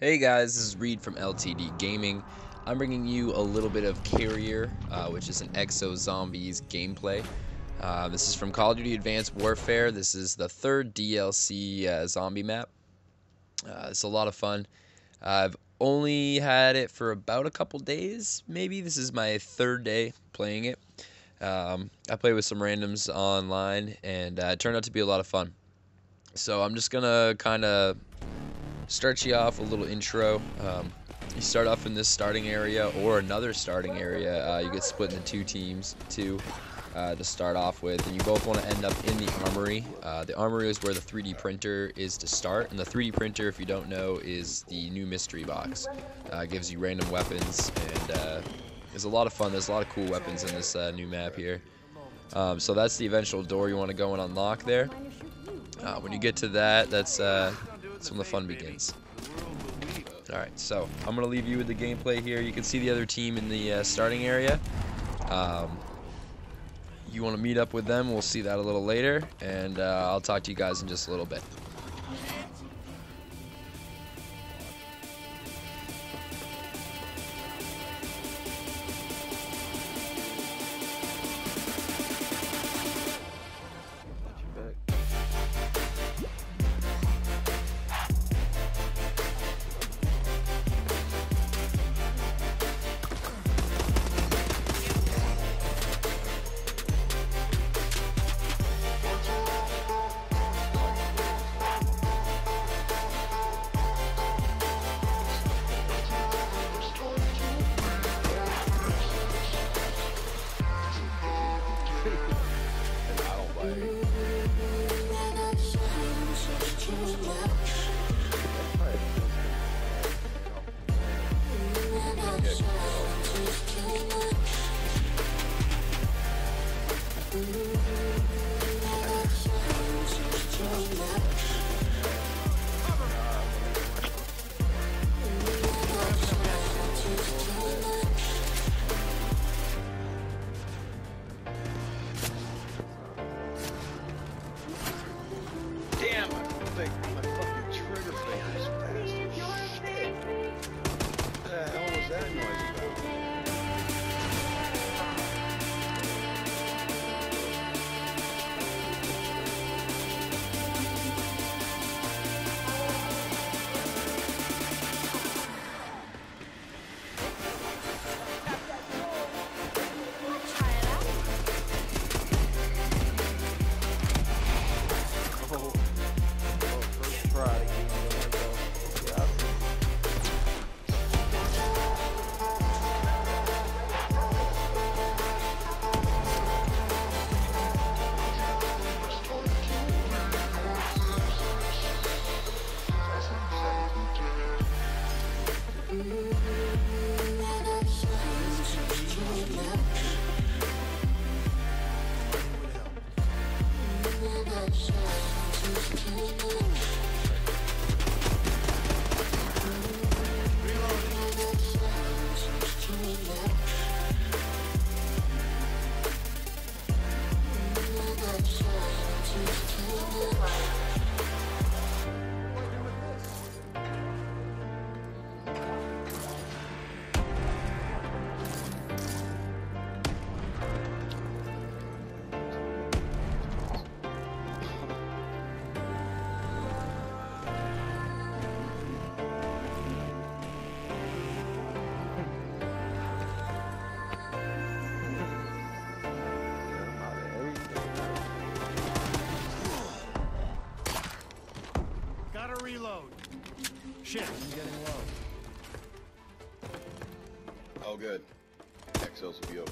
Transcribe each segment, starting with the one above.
Hey guys, this is Reed from LTD Gaming. I'm bringing you a little bit of Carrier, uh, which is an Exo Zombies gameplay. Uh, this is from Call of Duty Advanced Warfare. This is the third DLC uh, zombie map. Uh, it's a lot of fun. I've only had it for about a couple days, maybe. This is my third day playing it. Um, I played with some randoms online, and uh, it turned out to be a lot of fun. So I'm just gonna kind of start you off a little intro. Um, you start off in this starting area or another starting area. Uh, you get split into two teams, two uh, to start off with, and you both want to end up in the armory. Uh, the armory is where the 3D printer is to start, and the 3D printer, if you don't know, is the new mystery box. Uh, gives you random weapons, and uh, it's a lot of fun. There's a lot of cool weapons in this uh, new map here. Um, so that's the eventual door you want to go and unlock there. when you get to that, that's that's when the fun begins. Alright, so I'm going to leave you with the gameplay here. You can see the other team in the uh, starting area. Um, you want to meet up with them, we'll see that a little later. And uh, I'll talk to you guys in just a little bit. Reload. Shit, I'm getting low. Oh, good. Exos will be open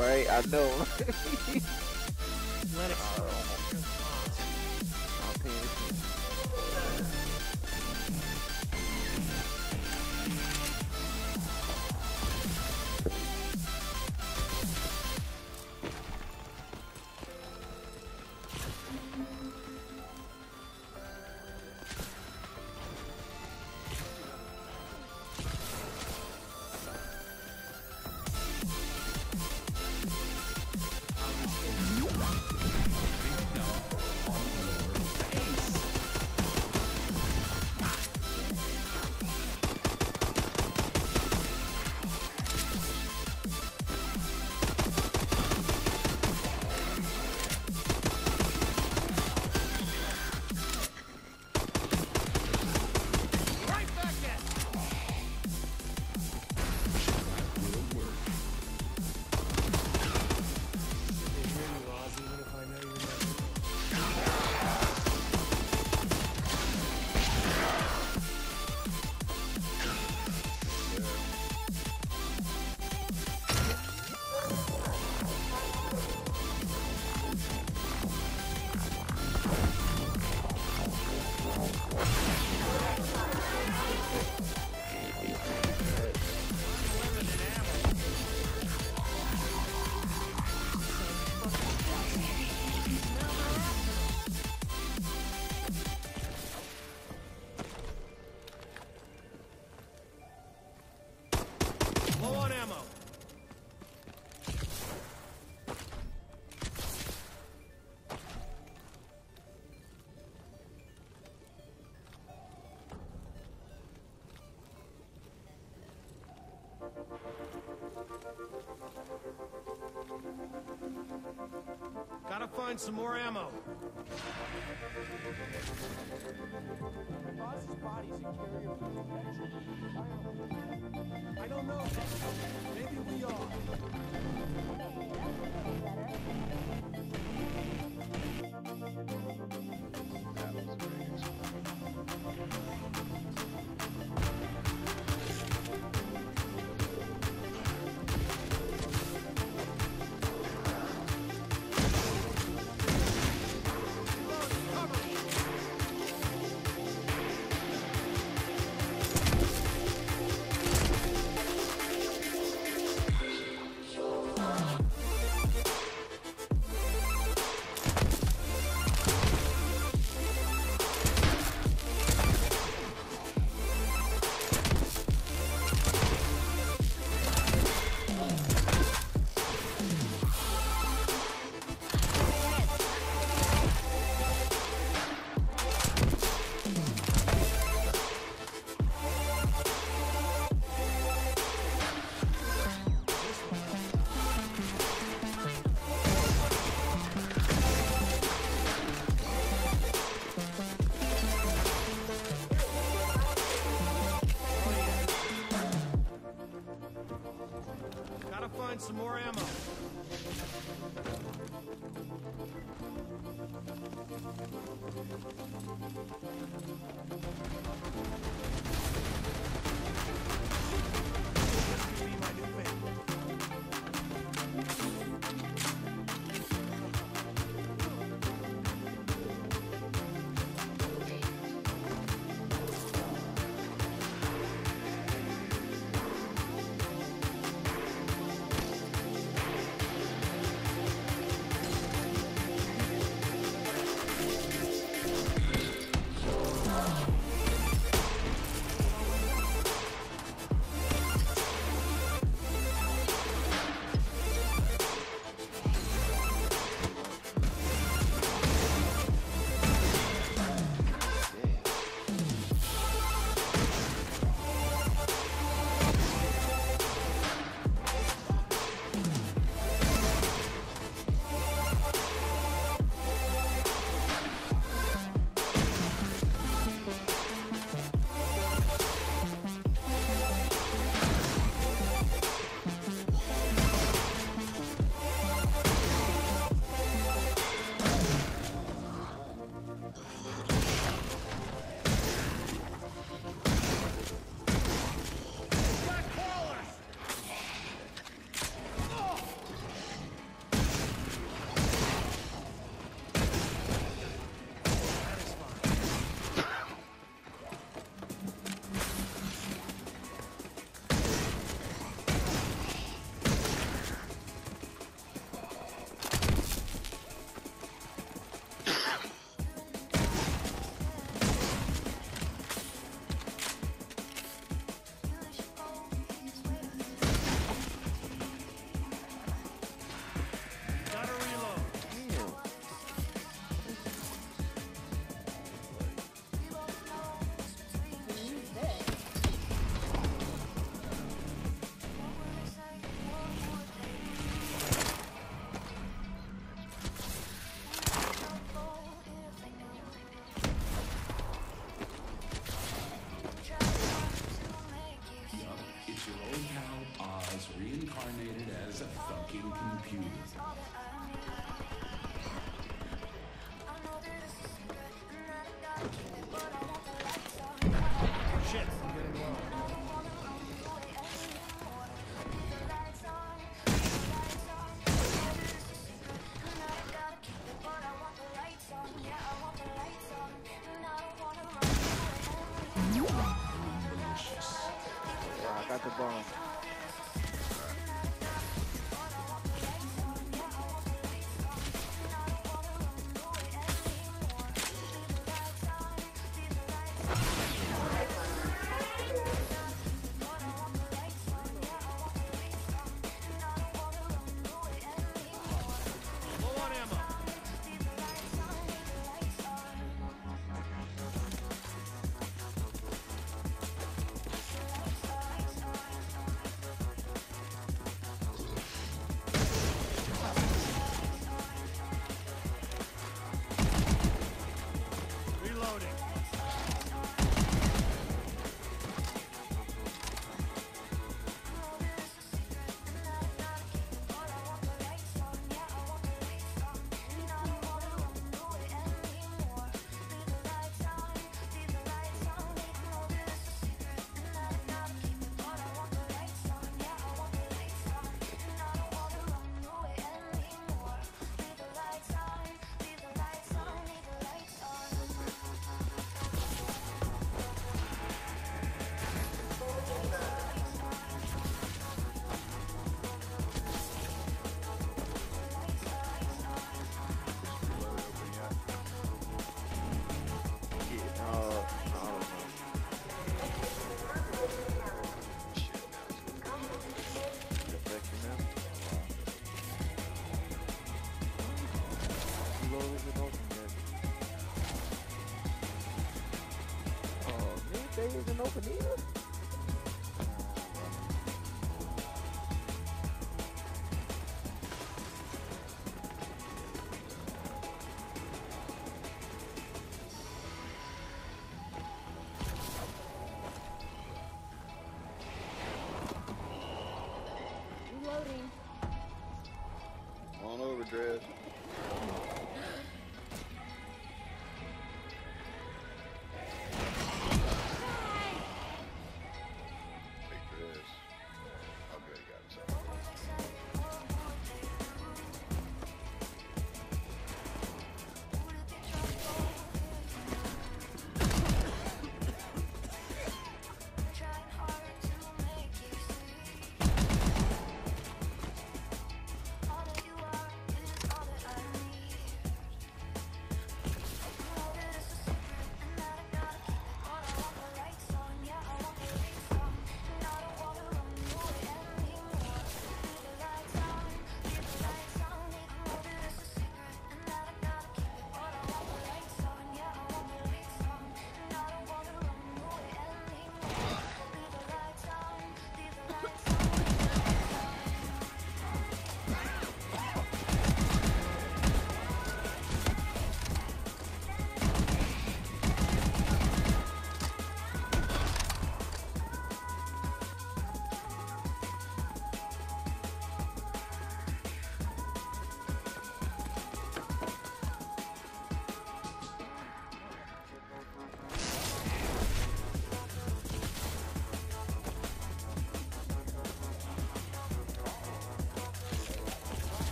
right? I know. Find some more ammo. Midday isn't open either?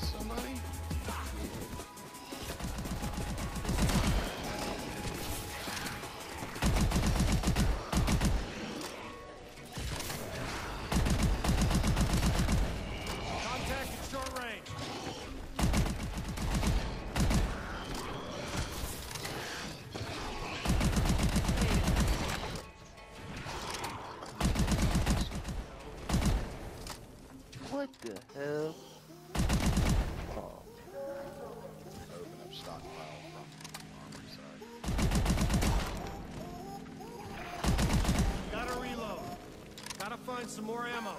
Somebody? Some more ammo.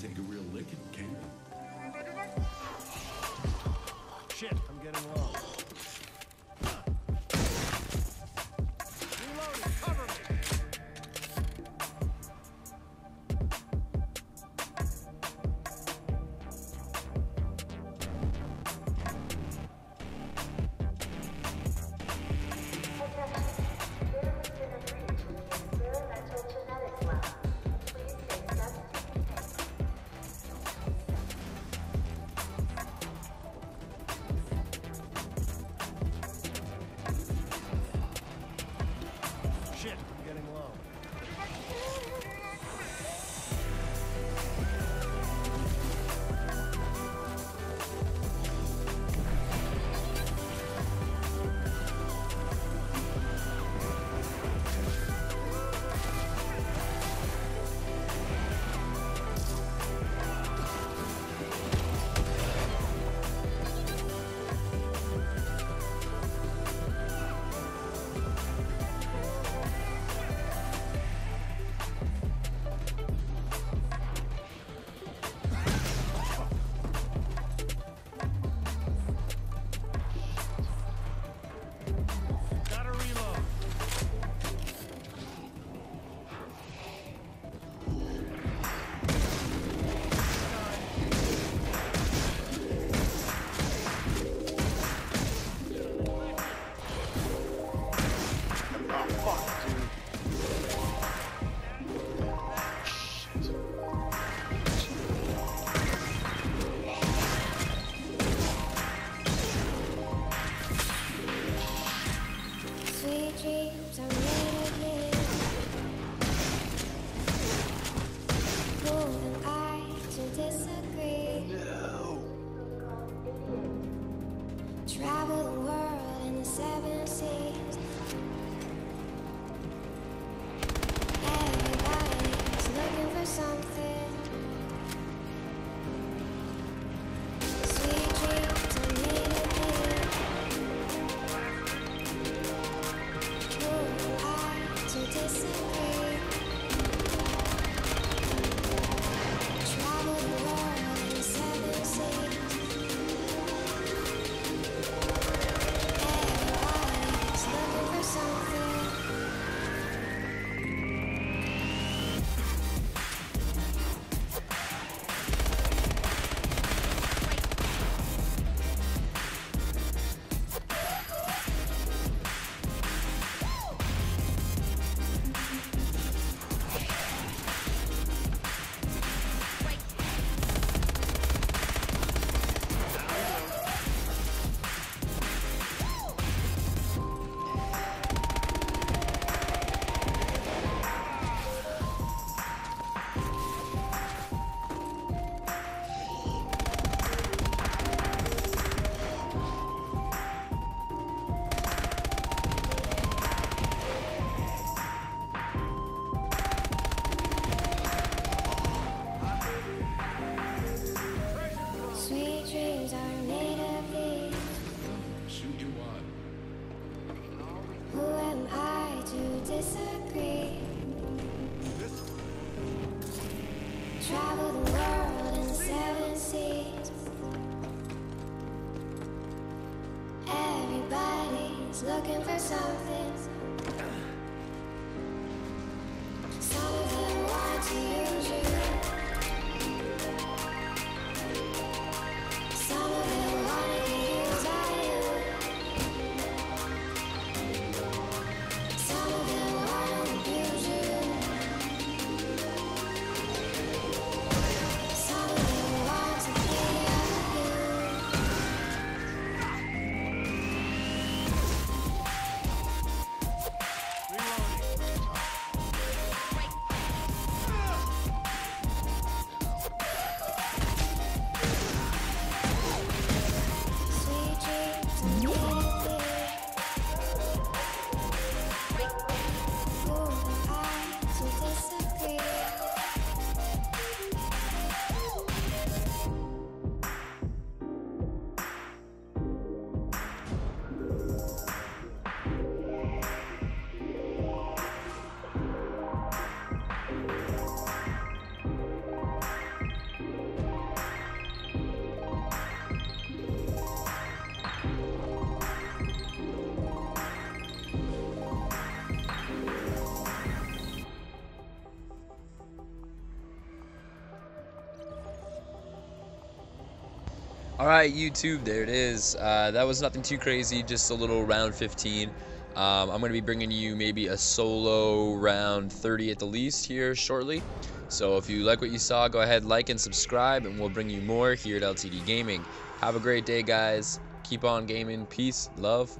take a real licking, can you? Shit, I'm getting low. All right, YouTube, there it is. Uh, that was nothing too crazy, just a little round 15. Um, I'm going to be bringing you maybe a solo round 30 at the least here shortly. So if you like what you saw, go ahead, like and subscribe, and we'll bring you more here at LTD Gaming. Have a great day, guys. Keep on gaming. Peace, love.